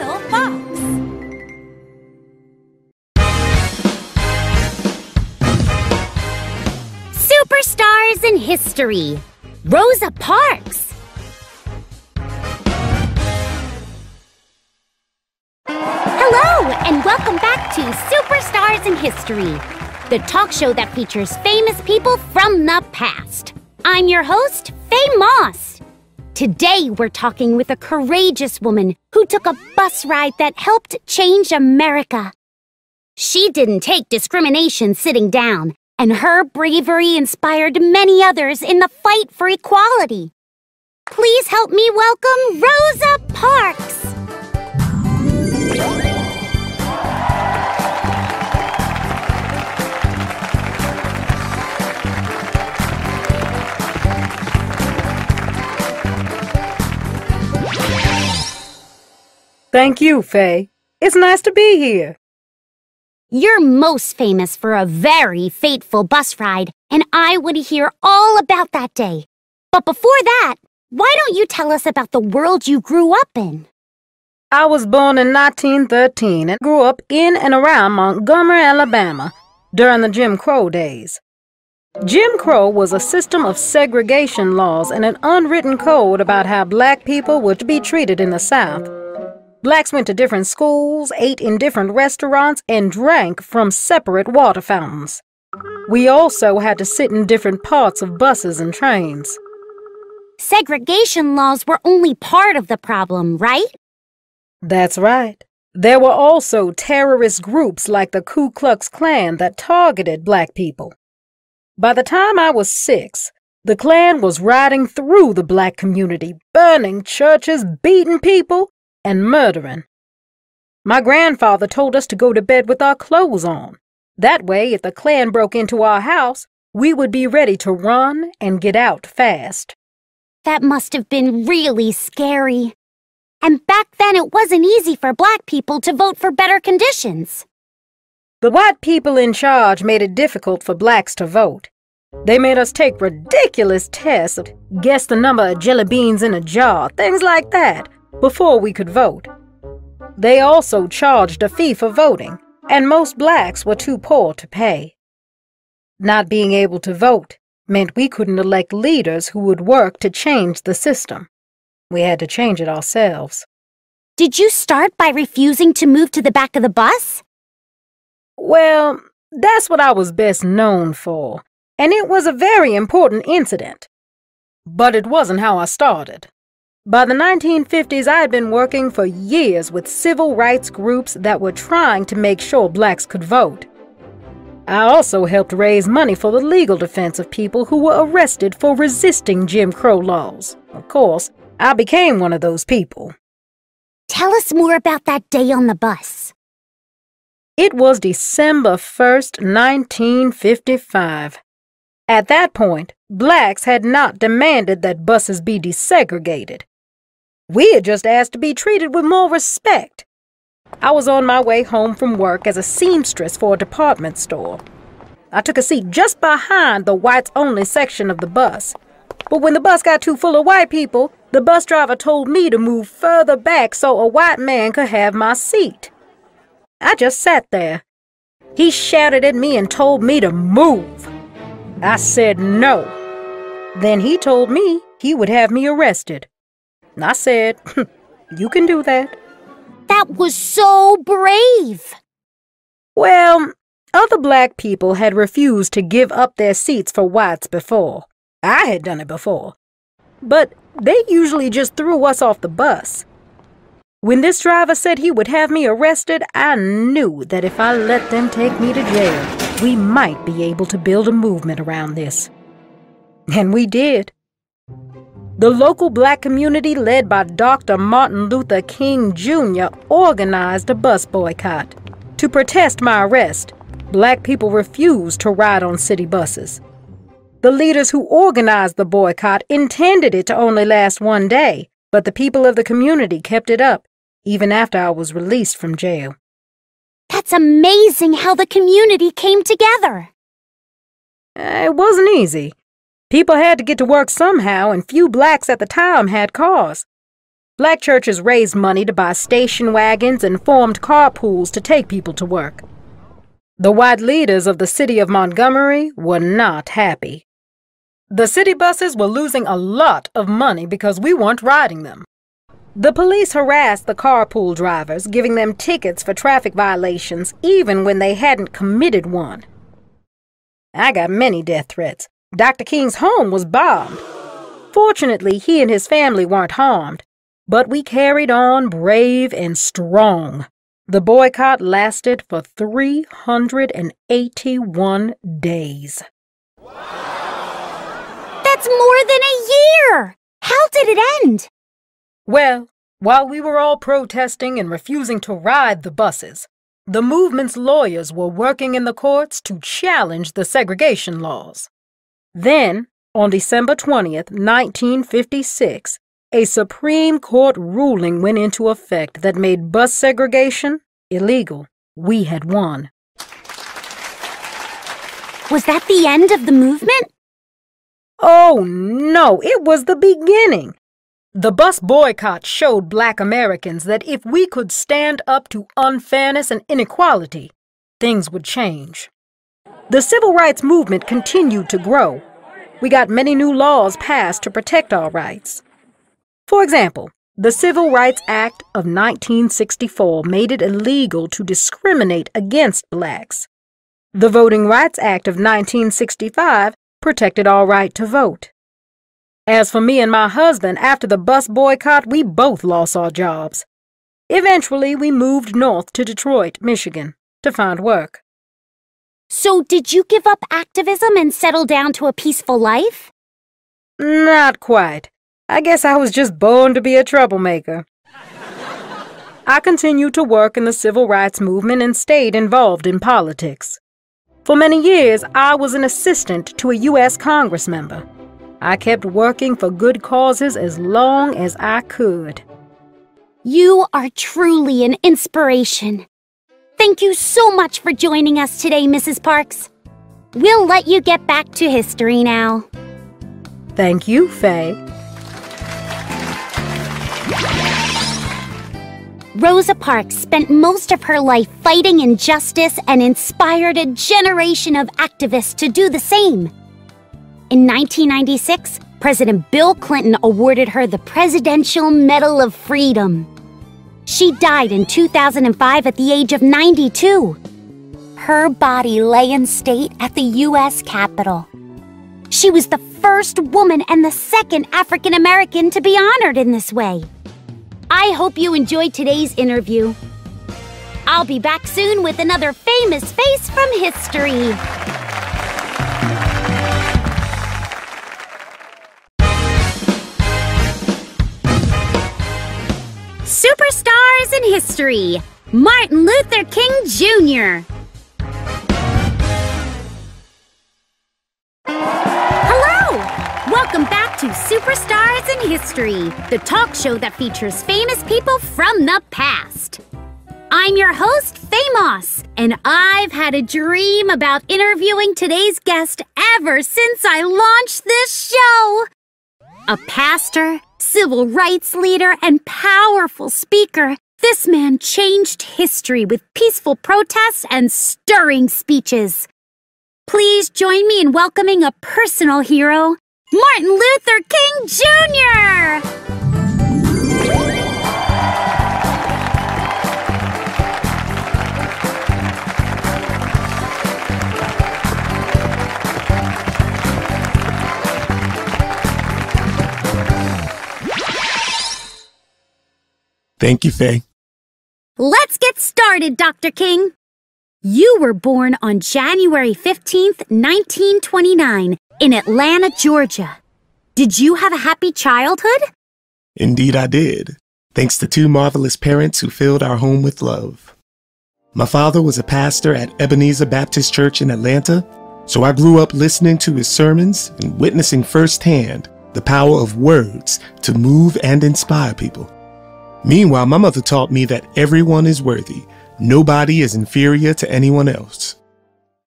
little fox. Superstars in history. Rosa Parks. Hello, and welcome back to Superstars in History, the talk show that features famous people from the past. I'm your host, Faye Moss. Today, we're talking with a courageous woman who took a bus ride that helped change America. She didn't take discrimination sitting down, and her bravery inspired many others in the fight for equality. Please help me welcome Rosa Parks. Thank you, Faye. It's nice to be here. You're most famous for a very fateful bus ride, and I want to hear all about that day. But before that, why don't you tell us about the world you grew up in? I was born in 1913 and grew up in and around Montgomery, Alabama, during the Jim Crow days. Jim Crow was a system of segregation laws and an unwritten code about how black people were to be treated in the South. Blacks went to different schools, ate in different restaurants, and drank from separate water fountains. We also had to sit in different parts of buses and trains. Segregation laws were only part of the problem, right? That's right. There were also terrorist groups like the Ku Klux Klan that targeted black people. By the time I was six, the Klan was riding through the black community, burning churches, beating people, and murdering. My grandfather told us to go to bed with our clothes on. That way, if the Klan broke into our house, we would be ready to run and get out fast. That must have been really scary. And back then, it wasn't easy for black people to vote for better conditions. The white people in charge made it difficult for blacks to vote. They made us take ridiculous tests, guess the number of jelly beans in a jar, things like that, before we could vote. They also charged a fee for voting, and most blacks were too poor to pay. Not being able to vote meant we couldn't elect leaders who would work to change the system. We had to change it ourselves. Did you start by refusing to move to the back of the bus? Well, that's what I was best known for, and it was a very important incident. But it wasn't how I started. By the 1950s, I had been working for years with civil rights groups that were trying to make sure blacks could vote. I also helped raise money for the legal defense of people who were arrested for resisting Jim Crow laws. Of course, I became one of those people. Tell us more about that day on the bus. It was December 1st, 1955. At that point, blacks had not demanded that buses be desegregated. We had just asked to be treated with more respect. I was on my way home from work as a seamstress for a department store. I took a seat just behind the whites only section of the bus. But when the bus got too full of white people, the bus driver told me to move further back so a white man could have my seat. I just sat there. He shouted at me and told me to move. I said no. Then he told me he would have me arrested. I said, You can do that. That was so brave. Well, other black people had refused to give up their seats for whites before. I had done it before. But they usually just threw us off the bus. When this driver said he would have me arrested, I knew that if I let them take me to jail, we might be able to build a movement around this. And we did. The local black community, led by Dr. Martin Luther King Jr., organized a bus boycott. To protest my arrest, black people refused to ride on city buses. The leaders who organized the boycott intended it to only last one day, but the people of the community kept it up, even after I was released from jail. That's amazing how the community came together. It wasn't easy. People had to get to work somehow, and few blacks at the time had cars. Black churches raised money to buy station wagons and formed carpools to take people to work. The white leaders of the city of Montgomery were not happy. The city buses were losing a lot of money because we weren't riding them. The police harassed the carpool drivers, giving them tickets for traffic violations even when they hadn't committed one. I got many death threats. Dr. King's home was bombed. Fortunately, he and his family weren't harmed, but we carried on brave and strong. The boycott lasted for 381 days. That's more than a year! How did it end? Well, while we were all protesting and refusing to ride the buses, the movement's lawyers were working in the courts to challenge the segregation laws. Then, on December 20th, 1956, a Supreme Court ruling went into effect that made bus segregation illegal. We had won. Was that the end of the movement? Oh, no, it was the beginning. The bus boycott showed black Americans that if we could stand up to unfairness and inequality, things would change. The civil rights movement continued to grow. We got many new laws passed to protect our rights. For example, the Civil Rights Act of 1964 made it illegal to discriminate against blacks. The Voting Rights Act of 1965 protected our right to vote. As for me and my husband, after the bus boycott, we both lost our jobs. Eventually, we moved north to Detroit, Michigan, to find work. So, did you give up activism and settle down to a peaceful life? Not quite. I guess I was just born to be a troublemaker. I continued to work in the civil rights movement and stayed involved in politics. For many years, I was an assistant to a U.S. Congress member. I kept working for good causes as long as I could. You are truly an inspiration. Thank you so much for joining us today, Mrs. Parks. We'll let you get back to history now. Thank you, Faye. Rosa Parks spent most of her life fighting injustice and inspired a generation of activists to do the same. In 1996, President Bill Clinton awarded her the Presidential Medal of Freedom. She died in 2005 at the age of 92. Her body lay in state at the U.S. Capitol. She was the first woman and the second African American to be honored in this way. I hope you enjoyed today's interview. I'll be back soon with another famous face from history. Superstars in History Martin Luther King Jr. Hello! Welcome back to Superstars in History, the talk show that features famous people from the past. I'm your host, Faye Moss, and I've had a dream about interviewing today's guest ever since I launched this show. A pastor, civil rights leader, and powerful speaker, this man changed history with peaceful protests and stirring speeches. Please join me in welcoming a personal hero, Martin Luther King Jr. Thank you, Faye. Let's get started, Dr. King. You were born on January 15th, 1929, in Atlanta, Georgia. Did you have a happy childhood? Indeed, I did, thanks to two marvelous parents who filled our home with love. My father was a pastor at Ebenezer Baptist Church in Atlanta, so I grew up listening to his sermons and witnessing firsthand the power of words to move and inspire people. Meanwhile, my mother taught me that everyone is worthy. Nobody is inferior to anyone else.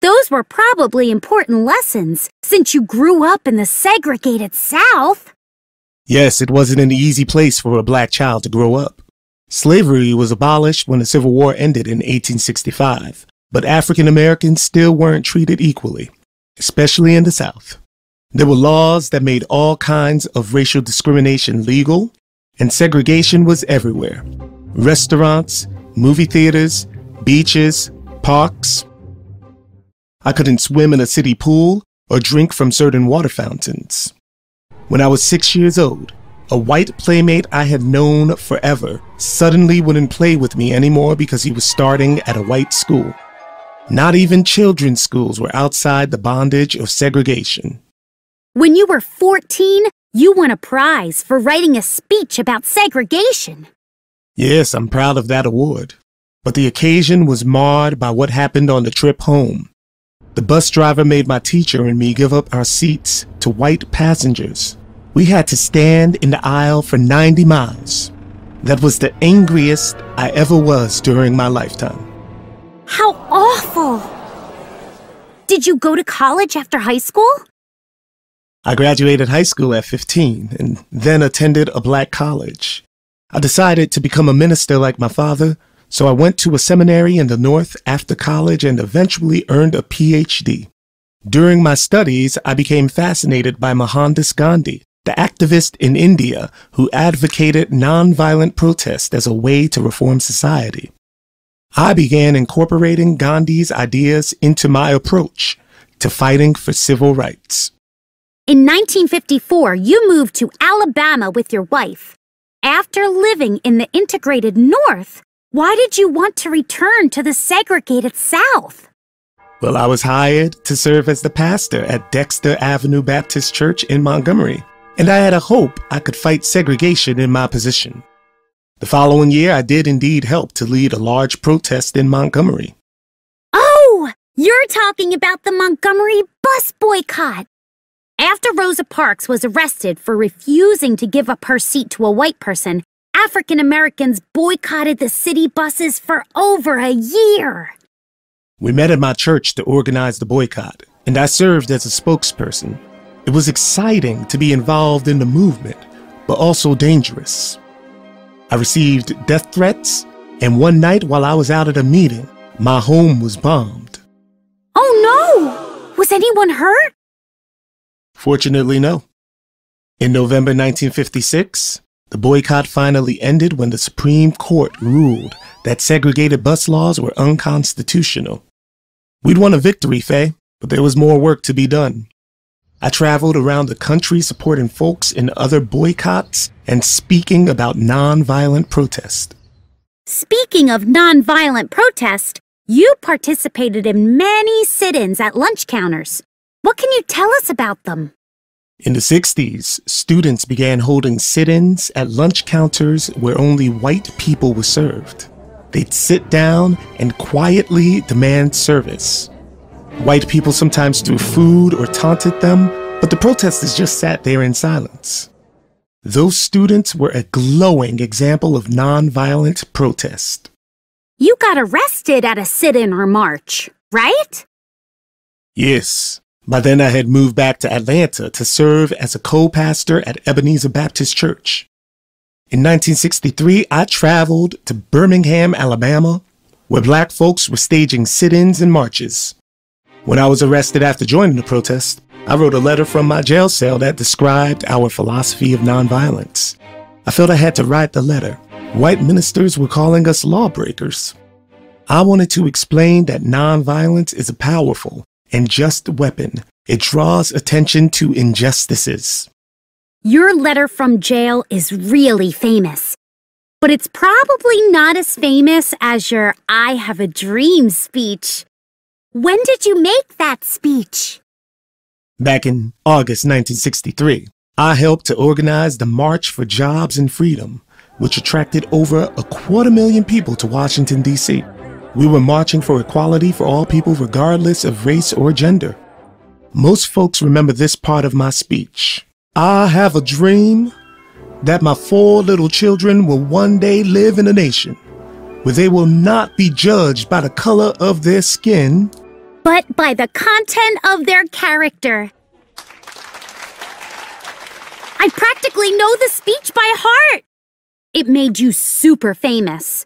Those were probably important lessons since you grew up in the segregated South. Yes, it wasn't an easy place for a black child to grow up. Slavery was abolished when the Civil War ended in 1865, but African Americans still weren't treated equally, especially in the South. There were laws that made all kinds of racial discrimination legal, and segregation was everywhere. Restaurants, movie theaters, beaches, parks. I couldn't swim in a city pool or drink from certain water fountains. When I was six years old, a white playmate I had known forever suddenly wouldn't play with me anymore because he was starting at a white school. Not even children's schools were outside the bondage of segregation. When you were 14, you won a prize for writing a speech about segregation. Yes, I'm proud of that award. But the occasion was marred by what happened on the trip home. The bus driver made my teacher and me give up our seats to white passengers. We had to stand in the aisle for 90 miles. That was the angriest I ever was during my lifetime. How awful! Did you go to college after high school? I graduated high school at 15 and then attended a black college. I decided to become a minister like my father, so I went to a seminary in the North after college and eventually earned a PhD. During my studies, I became fascinated by Mohandas Gandhi, the activist in India who advocated nonviolent protest as a way to reform society. I began incorporating Gandhi's ideas into my approach to fighting for civil rights. In 1954, you moved to Alabama with your wife. After living in the integrated North, why did you want to return to the segregated South? Well, I was hired to serve as the pastor at Dexter Avenue Baptist Church in Montgomery, and I had a hope I could fight segregation in my position. The following year, I did indeed help to lead a large protest in Montgomery. Oh, you're talking about the Montgomery bus boycott. After Rosa Parks was arrested for refusing to give up her seat to a white person, African Americans boycotted the city buses for over a year. We met at my church to organize the boycott, and I served as a spokesperson. It was exciting to be involved in the movement, but also dangerous. I received death threats, and one night while I was out at a meeting, my home was bombed. Oh no! Was anyone hurt? Fortunately, no. In November 1956, the boycott finally ended when the Supreme Court ruled that segregated bus laws were unconstitutional. We'd won a victory, Faye, but there was more work to be done. I traveled around the country supporting folks in other boycotts and speaking about nonviolent protest. Speaking of nonviolent protest, you participated in many sit ins at lunch counters. What can you tell us about them? In the 60s, students began holding sit ins at lunch counters where only white people were served. They'd sit down and quietly demand service. White people sometimes threw food or taunted them, but the protesters just sat there in silence. Those students were a glowing example of nonviolent protest. You got arrested at a sit in or march, right? Yes, by then, I had moved back to Atlanta to serve as a co-pastor at Ebenezer Baptist Church. In 1963, I traveled to Birmingham, Alabama, where black folks were staging sit-ins and marches. When I was arrested after joining the protest, I wrote a letter from my jail cell that described our philosophy of nonviolence. I felt I had to write the letter. White ministers were calling us lawbreakers. I wanted to explain that nonviolence is a powerful and just weapon. It draws attention to injustices. Your letter from jail is really famous. But it's probably not as famous as your I Have a Dream speech. When did you make that speech? Back in August 1963, I helped to organize the March for Jobs and Freedom, which attracted over a quarter million people to Washington, D.C. We were marching for equality for all people regardless of race or gender. Most folks remember this part of my speech. I have a dream that my four little children will one day live in a nation where they will not be judged by the color of their skin, but by the content of their character. I practically know the speech by heart. It made you super famous.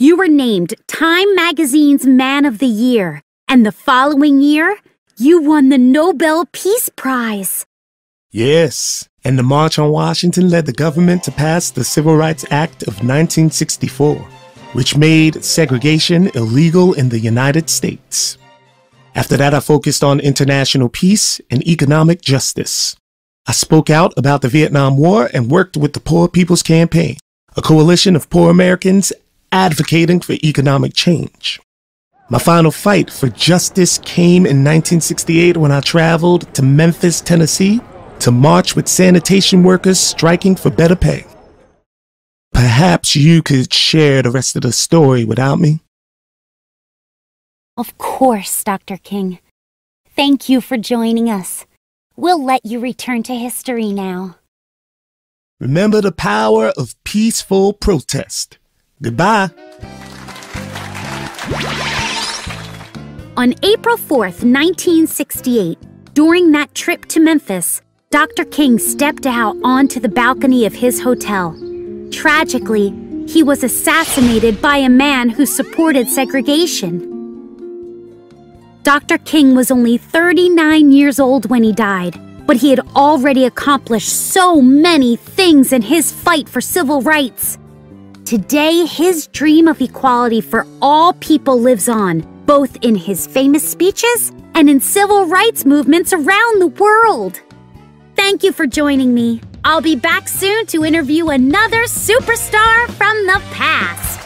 You were named Time Magazine's Man of the Year, and the following year, you won the Nobel Peace Prize. Yes, and the March on Washington led the government to pass the Civil Rights Act of 1964, which made segregation illegal in the United States. After that, I focused on international peace and economic justice. I spoke out about the Vietnam War and worked with the Poor People's Campaign, a coalition of poor Americans advocating for economic change. My final fight for justice came in 1968 when I traveled to Memphis, Tennessee to march with sanitation workers striking for better pay. Perhaps you could share the rest of the story without me? Of course, Dr. King. Thank you for joining us. We'll let you return to history now. Remember the power of peaceful protest. Goodbye. On April 4th, 1968, during that trip to Memphis, Dr. King stepped out onto the balcony of his hotel. Tragically, he was assassinated by a man who supported segregation. Dr. King was only 39 years old when he died, but he had already accomplished so many things in his fight for civil rights. Today, his dream of equality for all people lives on, both in his famous speeches and in civil rights movements around the world. Thank you for joining me. I'll be back soon to interview another superstar from the past.